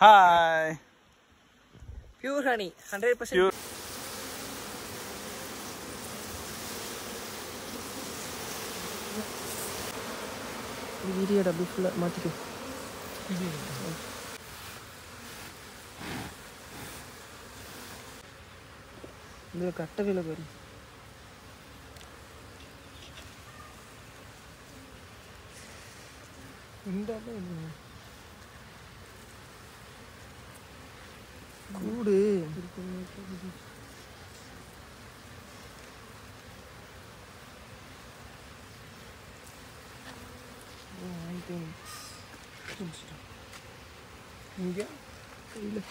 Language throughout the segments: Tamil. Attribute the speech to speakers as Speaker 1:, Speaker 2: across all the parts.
Speaker 1: Hi
Speaker 2: pure honey hundred percent video double ஃபுல்லாக மாற்றிக்கோ இதில் கட்டவில்லை பாரு இந்த 그래. 와, 이게. 그럼 싫어. 이게? 이래.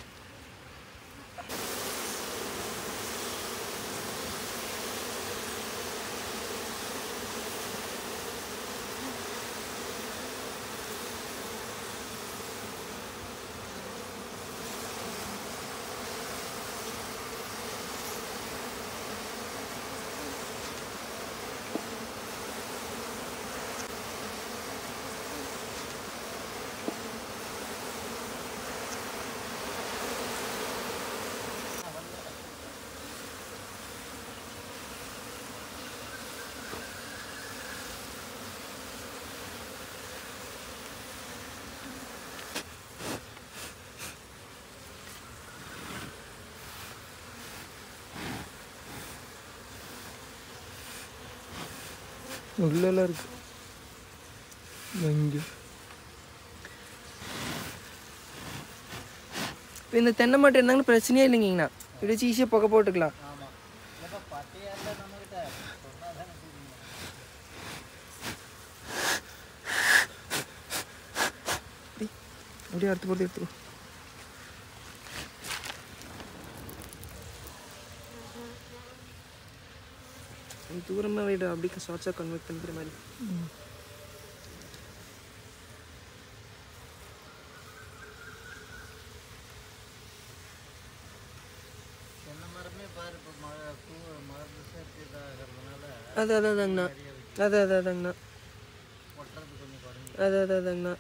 Speaker 2: உள்ளெல்லாம் இருக்கு. இங்கே இப்போ இந்த தென்னை மாட்டு இருந்தாங்கன்னா பிரச்சனையே இல்லைங்கண்ணா. இடிச்சு ஈஸியாக புகை போட்டுக்கலாம். அப்படி- அப்படியே அடுத்து போட்டு எடுத்துக்கோ. தூரமாக வைடு அப்படியே ஷார்ட்ஸாக கன்வெர்ட் பண்ணிக்கிற மாதிரி. அது அது அதாங்கண்ணா அது அது அதாங்கண்ணா அது அது அதாங்கண்ணா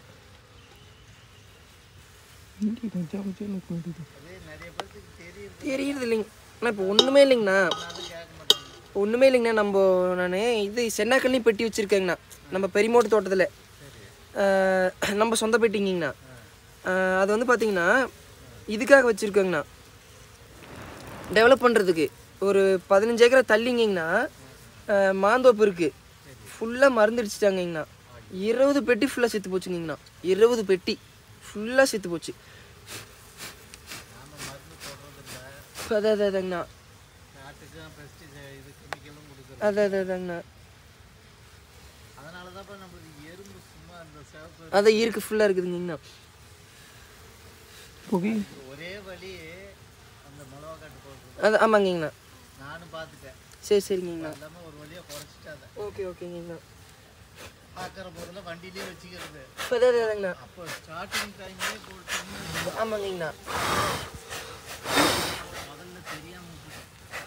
Speaker 2: தெரியுது. இல்லைங்க. அண்ணா இப்போ ஒன்றுமே இல்லைங்கண்ணா. ஒன்றுமே இல்லைங்கண்ணா. நம்ம நான் இது சென்னாக்கண்ணி பெட்டி வச்சுருக்கேங்கண்ணா. நம்ம பெரியமோட்டு தோட்டத்தில். நம்ம சொந்த பெட்டிங்கண்ணா அது வந்து பார்த்தீங்கன்னா இதுக்காக வச்சுருக்கேங்கண்ணா. டெவலப் பண்ணுறதுக்கு ஒரு பதினஞ்சு ஏக்கரை தள்ளிங்கண்ணா மாந்தோப்பு இருக்குது ஃபுல்லாக மருந்துடிச்சுட்டாங்கங்ண்ணா இருபது பெட்டி ஃபுல்லாக செத்து போச்சுங்கண்ணா இருபது பெட்டி ஃபுல்லாக செத்து போச்சு. அதே அதான் அதாங்கண்ணா. அதான் அதாங்கண்ணா அதான் இருக்கு ஃபுல்லாக இருக்குதுங்கண்ணா புகை
Speaker 3: ஒரே வழி அந்த மிளகா காட்டு போகிறது
Speaker 2: அது ஆமாங்கண்ணா
Speaker 3: நானும் பார்த்துட்டேன்.
Speaker 2: சரி சரிங்கண்ணா
Speaker 3: எல்லாமே ஒரு வழியாக குறைச்சிட்டாங்க
Speaker 2: ஓகே ஓகேங்கண்ணா
Speaker 3: பார்க்குற பொருளை வண்டியிலே வச்சுக்கிறது.
Speaker 2: அதான் அதாங்கண்ணா
Speaker 3: அப்போ ஸ்டார்டிங் டைம்லேயே போட்டு
Speaker 2: ஆமாங்கண்ணா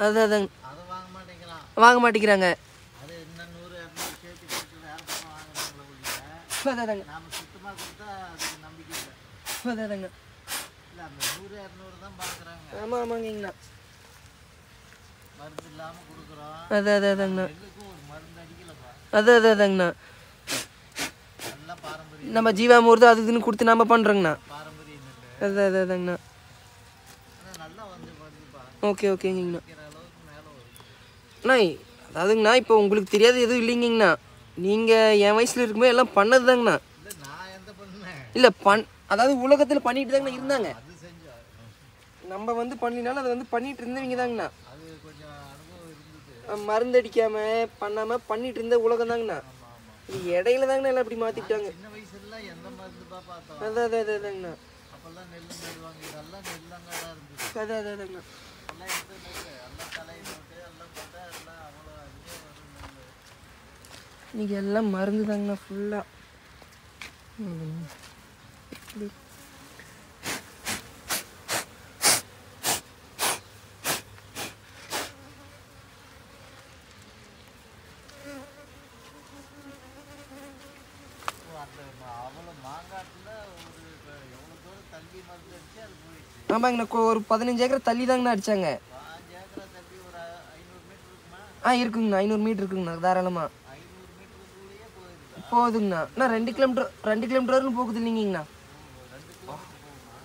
Speaker 2: அது அதாங்க
Speaker 3: அதை வாங்க
Speaker 2: மாட்டேங்கிறாங்க. அதாங்க. அதாங்க ஆமாம் ஆமாங்கண்ணா அது அது அதாங்கண்ணா அது அது அதாங்கண்ணா. நம்ம ஜீவாமிர்தம் அது இதுன்னு கொடுத்து நாம பண்ணுறோங்கண்ணா அது அது அதாங்கண்ணா
Speaker 3: ஆனால் நல்லா வந்து வருதுப்பா
Speaker 2: ஓகே ஓகேங்கண்ணா அண்ணா அதாவதுங்கண்ணா இப்போ உங்களுக்கு தெரியாது எதுவும் இல்லைங்கண்ணா நீங்கள் என் வயசில் இருக்கும்போது எல்லாம் பண்ணது தாங்கண்ணா
Speaker 3: இல்லை
Speaker 2: பண் அதாவது உலகத்தில் பண்ணிட்டு தாங்கண்ணா இருந்தாங்க. நம்ம வந்து பண்ணினாலும் அதை வந்து பண்ணிட்டு இருந்தவங்க தாங்கண்ணா
Speaker 3: அது கொஞ்சம் அனுபவம் இருந்தது
Speaker 2: அஹ் மருந்து அடிக்காம பண்ணாம பண்ணிட்டு இருந்த உலகம் தாங்கண்ணா இடையில தாங்கண்ணா எல்லாம் இப்படி
Speaker 3: பார்த்தோம்
Speaker 2: அதான் அதான் அதான், அதாங்கண்ணா.
Speaker 3: அப்போ
Speaker 4: அப்போல்லாம் நெல் நடுவாங்க. இதெல்லாம் நெல்லங்காடாக இருந்துச்சு
Speaker 2: அது அது அதுங்கண்ணா
Speaker 4: எல்லாம் எடுத்து நெல் எல்லாம் தலையை போட்டு எல்லாம் போட்டால் எல்லாம் அவ்வளோ அதுவே வரும் நெல்
Speaker 2: எல்லாம் மருந்து தாங்கண்ணா ஃபுல்லாக
Speaker 4: அந்த ம- அவ்வளோ மாங்காட்டில் ஒரு இப்ப எவ்வளோ தூரம் தள்ளி மருந்து அடிச்சு அது போயிடுச்சு
Speaker 2: ஆமாங்கண்ணா ஒரு பதினஞ்சு ஏக்கர் தள்ளி தாங்கண்ணா அடிச்சாங்க.
Speaker 4: பாஞ்சு ஏக்கரா தள்ளி ஒரு அ- ஐநூறு மீட்டர் இருக்குமா
Speaker 2: ஆ இருக்குங்கண்ணா ஐநூறு மீட்டர் இருக்குங்கண்ணா தாராளமாக போகுதுங்கண்ணா அண்ணா ரெண்டு கிலோமீட்டர் ரெண்டு கிலோமீட்டர் வரைக்கும் போகுது இல்லைங்கண்ணா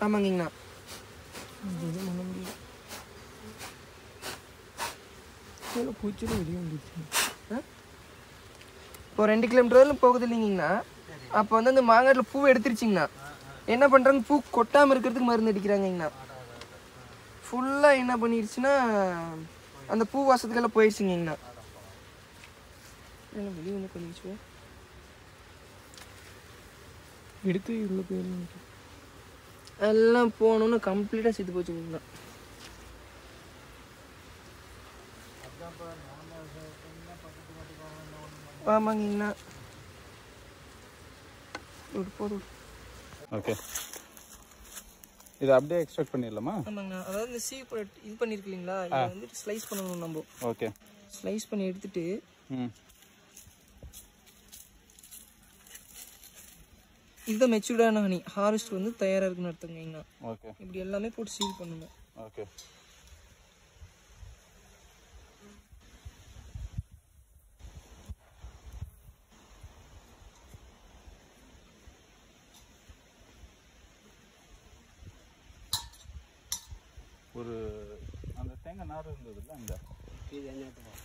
Speaker 2: ஆமாங்கண்ணா பூச்சிடும் வெளியே வந்துருச்சு. இப்போ ரெண்டு கிலோமீட்டர் வரைக்கும் போகுது இல்லைங்கண்ணா அப்போ வந்து அந்த மாங்காட்டில் பூ எடுத்துருச்சிங்கண்ணா. என்ன பண்ணுறாங்க பூ கொட்டாமல் இருக்கிறதுக்கு மருந்து அடிக்கிறாங்கண்ணா ஃபுல்லாக என்ன பண்ணிருச்சுன்னா அந்த பூ வாசத்துக்கெல்லாம் போயிடுச்சுங்கண்ணா வெளியே வந்து பண்ணிடுச்சு எடுத்து உள்ள போயிடலாம் எல்லாம் போகணுன்னு கம்ப்ளீட்டாக செத்து போச்சுங்கண்ணா ஆமாங்கண்ணா போதும்.
Speaker 1: ஓகே இதை அப்படியே எக்ஸ்ட்ராக்ட் பண்ணிடலாமா?
Speaker 2: ஆமாங்கண்ணா அதாவது இந்த சீ இது பண்ணிருக்கு இல்லைங்களா இதை வந்துட்டு ஸ்லைஸ் பண்ணணும் நம்ம.
Speaker 1: ஓகே
Speaker 2: ஸ்லைஸ் பண்ணி எடுத்துட்டு
Speaker 1: ம்.
Speaker 2: இதுதான் மெச்சூர்டான ஹனி ஹார்வெஸ்ட் வந்து தயாராக இருக்குன்னு அர்த்தங்கண்ணா
Speaker 1: ஓகே
Speaker 2: இப்படி எல்லாமே போட்டு சீல் பண்ணணும்.
Speaker 1: ஓகே ஒரு அந்த தேங்காய் நார் இருந்ததுல்ல அந்த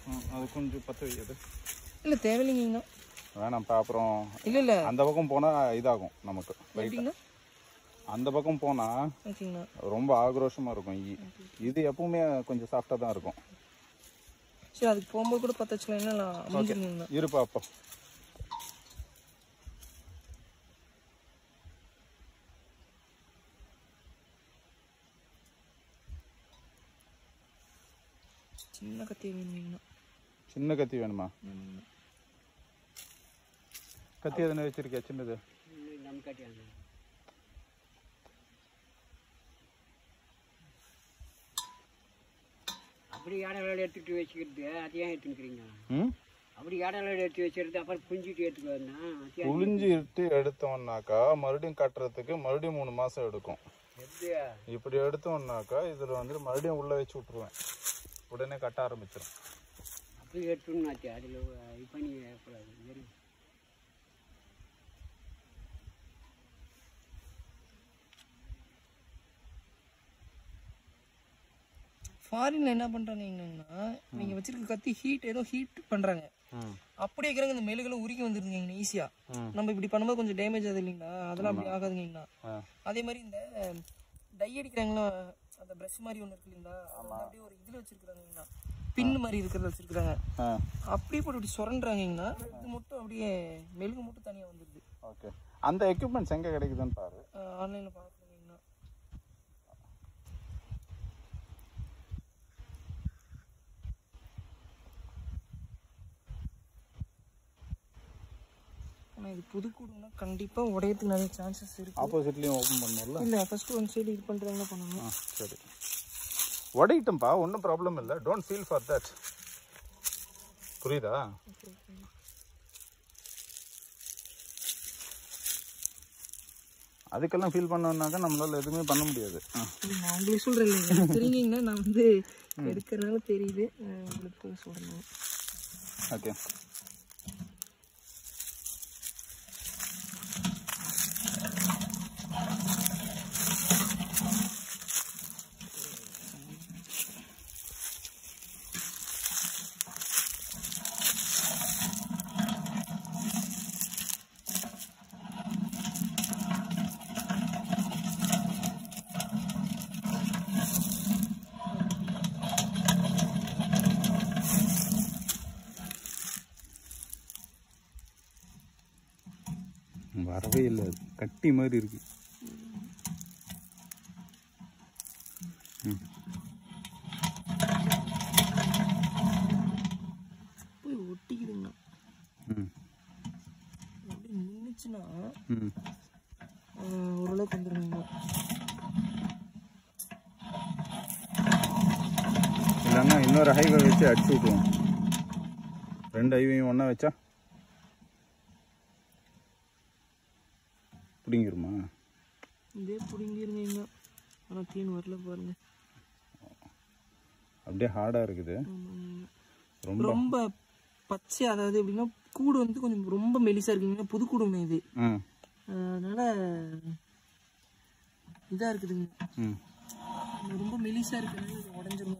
Speaker 1: ம், அது கொஞ்சம் பற்ற வைக்கிறது
Speaker 2: இல்லை தேவையில்லைங்கண்ணா
Speaker 1: வேணாம்ப்பா அப்புறம்
Speaker 2: இல்லை இல்லை.
Speaker 1: அந்த பக்கம் போனால் இதாகும் நமக்கு லைட்டாக அந்த பக்கம் போனால் ரொம்ப ஆக்ரோஷமாக இருக்கும். ஈ இது எப்பவுமே கொஞ்சம் சாஃப்டாக தான் இருக்கும்.
Speaker 2: சரி அதுக்கு போகும்போது கூட பற்ற வச்சுக்கலாம். என்ன
Speaker 1: இருப்பா அப்போ
Speaker 2: சின்ன கத்தி வேணுங்கண்ணா
Speaker 1: சின்ன கத்தி வேணுமா கத்தி எதனா வச்சிருக்கியா? சின்னது.
Speaker 5: அப்படி ஏடலோட எடுத்துட்டு வச்சுக்கிறது அதை ஏன் எடுத்துக்கிறீங்க
Speaker 1: ம்?
Speaker 5: அப்படி ஏடலோட எடுத்து வச்சுக்கிறது அப்புறம் புஞ்சிட்டு எடுத்துக்கோன்னா
Speaker 1: புளிஞ்சிட்டு எடுத்தோம்னாக்கா மறுபடியும் கட்டுறதுக்கு மறுபடியும் மூணு மாசம் எடுக்கும்.
Speaker 5: எப்படி
Speaker 1: இப்படி எடுத்தோம்னாக்கா இதுல வந்து மறுபடியும் உள்ள வச்சு விட்டுருவேன். உடனே கட்ட ஆரம்பிச்சிடும்
Speaker 5: அப்படி எடுத்துனாச்சு அதில் இது பண்ணி கூடாது வெறும்
Speaker 2: ஃபாரின்ல என்ன பண்றாங்கன்னா நீங்க வச்சிருக்க கத்தி ஹீட் ஏதோ ஹீட் பண்றாங்க. அப்படியே இருக்கிறாங்க இந்த மெழுகெல்லாம் உருகி வந்துருங்க ஈஸியா நம்ம இப்படி பண்ணும்போது கொஞ்சம் டேமேஜ் ஆகுது இல்லைங்களா? அதெல்லாம் அப்படி ஆகாதுங்கண்ணா அதே மாதிரி இந்த டை அடிக்கிறாங்களா அந்த பிரஷ் மாதிரி ஒன்று இருக்கு இல்லைங்களா? அப்படியே ஒரு இதுல வச்சிருக்காங்கண்ணா பின் மாதிரி இருக்கிறத வச்சிருக்காங்க
Speaker 1: ஆ.
Speaker 2: அப்படியே போட்டு இப்படி சுரண்டுறாங்கண்ணா இது மட்டும் அப்படியே மெழுகு மட்டும் தனியா வந்துருது.
Speaker 1: ஓகே. அந்த எக்யூப்மெண்ட்ஸ் எங்க கிடைக்குதுன்னு பாரு.
Speaker 2: ஆன்லைன்ல பார்க்குறீங்கண்ணா ஆனால் இது புது கூடுனா கண்டிப்பாக உடையத்துக்கு நிறைய சான்சஸ் இருக்கு.
Speaker 1: ஆப்போசிட்லயும் ஓப்பன் பண்ணல
Speaker 2: இல்லை ஃபர்ஸ்ட் ஒன் சைடு இது பண்ணுறாங்க பண்ணணும்.
Speaker 1: சரி. உடையிட்டும்பா ஒன்றும் ப்ராப்ளம் இல்லை. டோன்ட் ஃபீல் ஃபார் தட் புரியுதா? அதுக்கெல்லாம் ஃபீல் பண்ணோம்னாக்கா நம்மளால எதுவுமே பண்ண முடியாது.
Speaker 2: நான் உங்களுக்கு சொல்கிறேன் இல்லைங்க தெரியுங்கன்னா நான் வந்து எடுக்கிறனால தெரியுது. உங்களுக்கு சொல்கிறேன்
Speaker 1: ஓகே வரவே இல்லை அது கட்டி மாதிரி இருக்கு.
Speaker 2: போய் ஒட்டிக்குதுங்கண்ணா நின்றுச்சுன்னா
Speaker 1: ம்.
Speaker 2: ஓரளவுக்கு வந்துருங்க
Speaker 1: இல்லைன்னா இன்னொரு ஹைவே வச்சு அடிச்சு விட்டுவோம் ரெண்டு ஹைவேயும் ஒன்றா வச்சா பிடிங்கிருமா
Speaker 2: இதே பிடிங்கிருங்க இங்க ஆனால் தீன் வரல பாருங்க
Speaker 1: அப்படியே ஹார்டாக இருக்குது. ரொம்ப
Speaker 2: ரொம்ப பச்சை அதாவது எப்படின்னா கூடு வந்து கொஞ்சம் ரொம்ப மெலிசா இருக்குங்க புது கூடுங்க இது. அதனால இதா இருக்குதுங்க. ரொம்ப மெலிசா இருக்கிறது இது உடஞ்சிருங்க.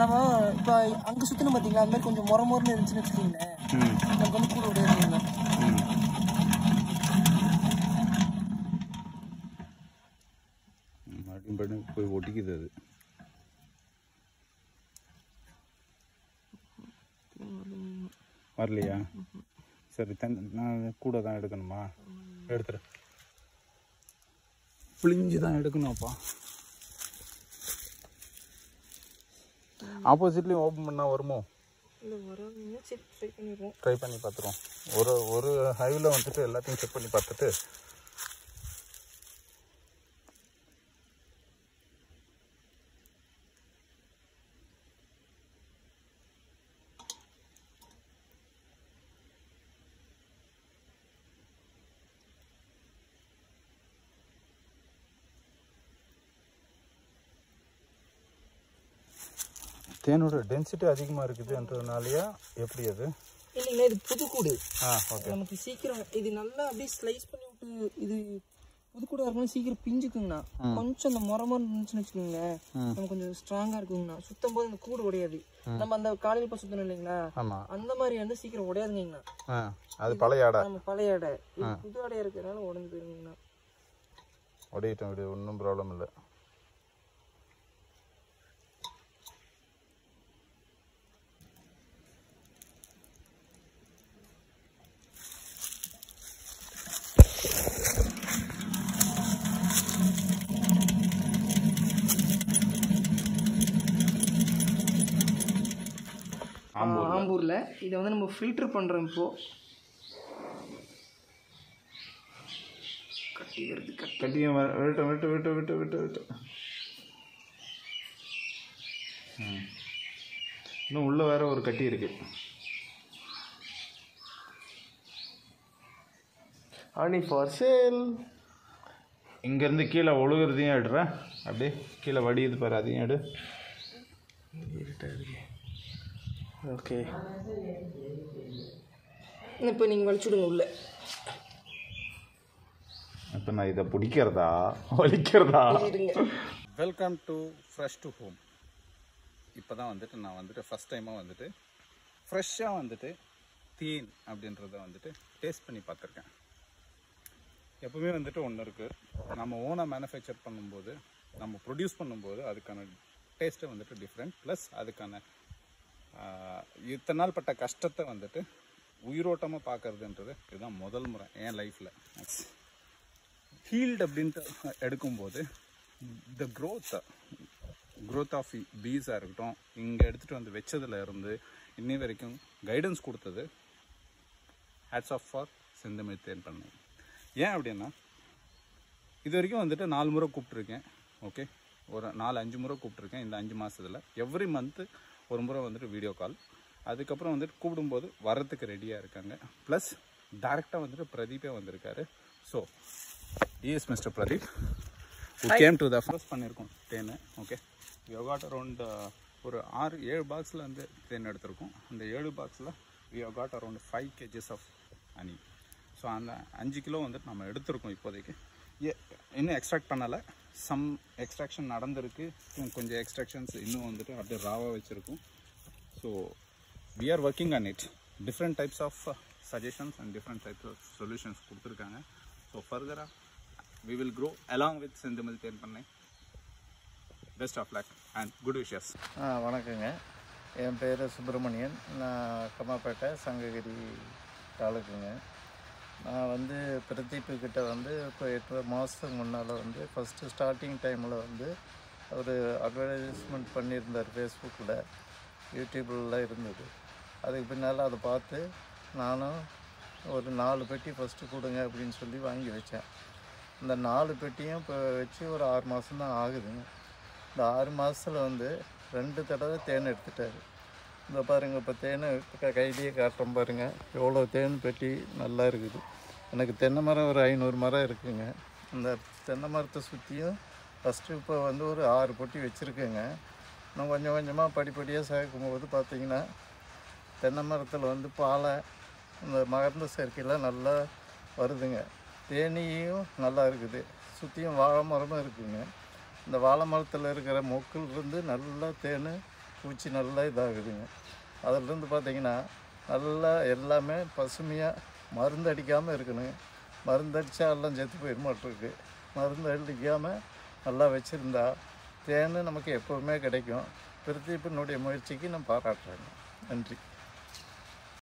Speaker 2: நம்ம இப்போ அங்கே சுற்றணும் பார்த்தீங்களா அது மாதிரி கொஞ்சம் முறை முறைன்னு இருந்துச்சுன்னு வச்சுக்கோங்களேன். நமக்கு வந்து கூட உடையாதுங்க
Speaker 1: மறுபடியும் போய் ஒட்டிக்குது அது. வரலையா? சரி தன் நான் கூட தான் எடுக்கணுமா எடுத்துரு. புளிஞ்சு தான் எடுக்கணும்ப்பா ஆப்போசிட்லேயும் ஓப்பன் பண்ணால் வருமோ?
Speaker 2: ட்ரை
Speaker 1: பண்ணி பார்த்துருவோம். ஒரு ஒரு ஹைவில் வந்துட்டு எல்லாத்தையும் செக் பண்ணி பார்த்துட்டு தேனோட டென்சிட்டி அதிகமாக இருக்குதுன்றதுனாலயா? எப்படி அது?
Speaker 2: இல்லைங்கண்ணா இது புது கூடு
Speaker 1: ஆ ஓகே
Speaker 2: நமக்கு சீக்கிரம் இது நல்லா அப்படியே ஸ்லைஸ் பண்ணி விட்டு இது புது கூட இருக்கணும் சீக்கிரம் பிஞ்சுக்குங்கண்ணா. கொஞ்சம் அந்த முறை முறை இருந்துச்சுன்னு வச்சுக்கோங்களேன் நம்ம கொஞ்சம் ஸ்ட்ராங்கா இருக்குங்கண்ணா. சுத்தம் போது அந்த கூடு உடையாது. நம்ம அந்த காலையில் இப்போ சுத்தணும் இல்லைங்களா? அந்த மாதிரி வந்து சீக்கிரம் உடையாதுங்கண்ணா.
Speaker 1: அது பழைய ஆடை.
Speaker 2: நம்ம பழைய இது புது அடையா இருக்கிறதுனால உடஞ்சு போயிருங்கண்ணா.
Speaker 1: விடு ஒன்றும் ப்ராப்ளம் இல்லை.
Speaker 2: ஆம்பூர்ல. இதை வந்து நம்ம ஃபில்டர் பண்றோம் இப்போ. கட்டி. வருது கட்டி
Speaker 1: கட்டியும் விட்டு விட்டு விட்டு விட்டு விட்டு விட்டு. இன்னும் உள்ள வேற ஒரு கட்டி இருக்கு.
Speaker 2: ஆனி ஃபார் சேல்
Speaker 1: இங்கேருந்து கீழே ஒழுகுறதையும் எடுறேன். அப்படியே கீழே வடியுது பாரு அதையும் எடு.
Speaker 2: ஓகே. இப்போ நீங்கள் வலிச்சுடுங்க உள்ள.
Speaker 1: இப்போ நான் இதை பிடிக்கிறதா? வலிக்கிறதா? Welcome to fresh to home இப்போ தான் வந்துட்டு நான் வந்துட்டு ஃபஸ்ட் டைமாக வந்துட்டு ஃப்ரெஷ்ஷாக வந்துட்டு தீன் அப்படின்றத வந்துட்டு டேஸ்ட் பண்ணி பார்த்துருக்கேன். எப்பவுமே வந்துட்டு ஒன்று இருக்குது நம்ம ஓனாக மேனுஃபேக்சர் பண்ணும்போது நம்ம ப்ரொடியூஸ் பண்ணும்போது அதுக்கான டேஸ்ட்டே வந்துட்டு டிஃப்ரெண்ட் ப்ளஸ் அதுக்கான இத்தனை நாள் பட்ட கஷ்டத்தை வந்துட்டு உயிரோட்டமாக பார்க்கறதுன்றது இதுதான் முதல் முறை என் லைஃப்பில் ஃபீல்டு அப்படின்ட்டு எடுக்கும்போது த க்ரோத்தை க்ரோத் ஆஃப் பீஸாக இருக்கட்டும் இங்கே எடுத்துகிட்டு வந்து வச்சதுல இருந்து இன்னி வரைக்கும் கைடன்ஸ் கொடுத்தது ஹேட்ஸ் ஆஃப் ஃபார் செந்தமிழ் தேன் பண்ணை. ஏன் அப்படின்னா இது வரைக்கும் வந்துட்டு நாலு முறை கூப்பிட்ருக்கேன் ஓகே ஒரு நாலு அஞ்சு முறை கூப்பிட்ருக்கேன் இந்த அஞ்சு மாதத்தில் எவ்ரி மந்த்து ஒரு முறை வந்துட்டு வீடியோ கால் அதுக்கப்புறம் வந்துட்டு கூப்பிடும்போது வர்றதுக்கு ரெடியாக இருக்காங்க. ப்ளஸ் டேரெக்டாக வந்துட்டு பிரதீப்பே வந்திருக்காரு. So yes mister Pradeep came to the first பண்ணியிருக்கோம் தேன் ஓகே யோகாட் அரௌண்ட் ஒரு ஆறு ஏழு பாக்ஸில் வந்து தேன் எடுத்திருக்கோம். அந்த ஏழு பாக்ஸில் we got around five KGs of honey so அந்த அஞ்சு கிலோ வந்துட்டு நம்ம எடுத்திருக்கோம் இப்போதைக்கு. இன்னும் எக்ஸ்ட்ராக்ட் பண்ணலை. சம் எக்ஸ்ட்ராக்ஷன் நடந்திருக்கு. கொஞ்சம் எக்ஸ்ட்ராக்ஷன்ஸ் இன்னும் வந்துட்டு அப்படியே ராவாக வச்சுருக்கும். So we are working on it different types of suggestions and different types of solutions கொடுத்துருக்காங்க. ஸோ ஃபர்தராக we will grow along with Senthamizh Then Pannai best of luck and good wishes
Speaker 4: ஆ வணக்கங்க. என் பேர் சுப்பிரமணியன். நான் கம்மாப்பேட்டை சங்ககிரி தாலுக்குங்க. நான் வந்து பிரதீப்புக்கிட்ட வந்து இப்போ எட்டு மாதத்துக்கு முன்னால் வந்து ஃபஸ்ட்டு ஸ்டார்டிங் டைமில் வந்து அவர் அட்வர்டைஸ்மெண்ட் பண்ணியிருந்தார் ஃபேஸ்புக்கில் யூடியூப்லலாம் இருந்தது. அதுக்கு பின்னால் அதை பார்த்து நானும் ஒரு நாலு பெட்டி ஃபஸ்ட்டு கொடுங்க அப்படின்னு சொல்லி வாங்கி வச்சேன். இந்த நாலு பெட்டியும் இப்போ வச்சு ஒரு ஆறு மாதம்தான் ஆகுதுங்க இந்த ஆறு மாதத்தில் வந்து ரெண்டு தடவை தேன் எடுத்துட்டார். இந்த பாருங்க இப்போ தேன் க- கையிலேயே காட்டுறோம் பாருங்கள் எவ்வளோ தேன் பெட்டி நல்லா இருக்குது. எனக்கு தென்னை மரம் ஒரு ஐநூறு மரம் இருக்குதுங்க அந்த தென்னை மரத்தை சுற்றியும் ஃபஸ்ட்டு இப்போ வந்து ஒரு ஆறு பொட்டி வச்சுருக்கேங்க. இன்னும் கொஞ்சம் கொஞ்சமாக படிப்படியாக சேர்க்கும் போது பார்த்திங்கன்னா தென்னை மரத்தில் வந்து பாலை இந்த மகர்ந்த சேர்க்கையெல்லாம் நல்லா வருதுங்க. தேனியும் நல்லா இருக்குது. சுற்றியும் வாழை மரமும் இருக்குதுங்க இந்த வாழை மரத்தில் இருக்கிற மொக்கில் இருந்து நல்லா தேன் பூச்சி நல்லா இதாகுதுங்க. அதிலிருந்து பார்த்தீங்கன்னா நல்லா எல்லாமே பசுமையாக மருந்து அடிக்காமல் இருக்கணுங்க மருந்து அடித்தா எல்லாம் செத்து போயிட மாட்டிருக்கு மருந்து அடிக்காமல் நல்லா வச்சுருந்தா தேன் நமக்கு எப்போவுமே கிடைக்கும். பிரதீபனுடைய முயற்சிக்கு நான் பாராட்டுறேங்க. நன்றி.